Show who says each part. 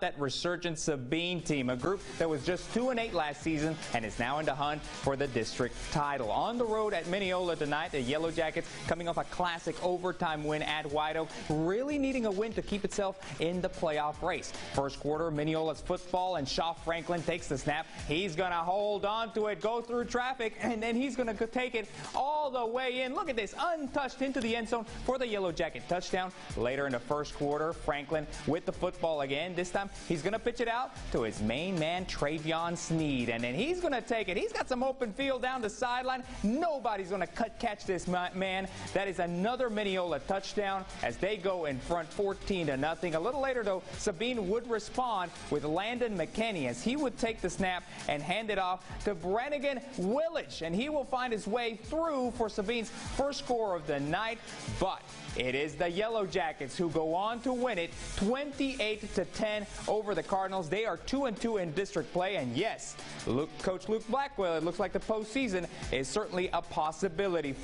Speaker 1: that resurgent Sabine team, a group that was just 2 and 8 last season and is now in the hunt for the district title. On the road at Mineola tonight, the Yellow Jackets coming off a classic overtime win at White Oak, really needing a win to keep itself in the playoff race. First quarter, Mineola's football and Shaw Franklin takes the snap. He's going to hold on to it, go through traffic, and then he's going to take it all the way in. Look at this, untouched into the end zone for the Yellow Jacket touchdown. Later in the first quarter, Franklin with the football again. This time time. He's going to pitch it out to his main man, Travion Sneed. And then he's going to take it. He's got some open field down the sideline. Nobody's going to cut catch this man. That is another Mineola touchdown as they go in front 14 to nothing. A little later, though, Sabine would respond with Landon McKinney as he would take the snap and hand it off to Brannigan Willage. And he will find his way through for Sabine's first score of the night. But it is the Yellow Jackets who go on to win it 28 to 10 over the Cardinals. They are 2 and 2 in district play and yes, Luke, coach Luke Blackwell, it looks like the postseason is certainly a possibility.